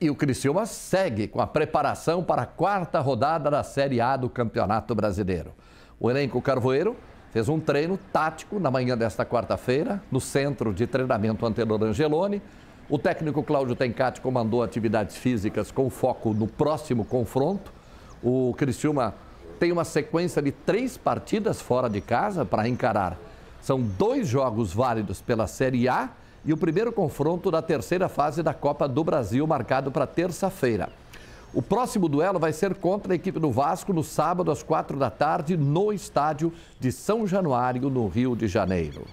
E o Criciúma segue com a preparação para a quarta rodada da Série A do Campeonato Brasileiro. O elenco Carvoeiro fez um treino tático na manhã desta quarta-feira, no centro de treinamento Antenor Angeloni. O técnico Cláudio Tencati comandou atividades físicas com foco no próximo confronto. O Criciúma tem uma sequência de três partidas fora de casa para encarar. São dois jogos válidos pela Série A e o primeiro confronto da terceira fase da Copa do Brasil, marcado para terça-feira. O próximo duelo vai ser contra a equipe do Vasco no sábado às quatro da tarde, no estádio de São Januário, no Rio de Janeiro.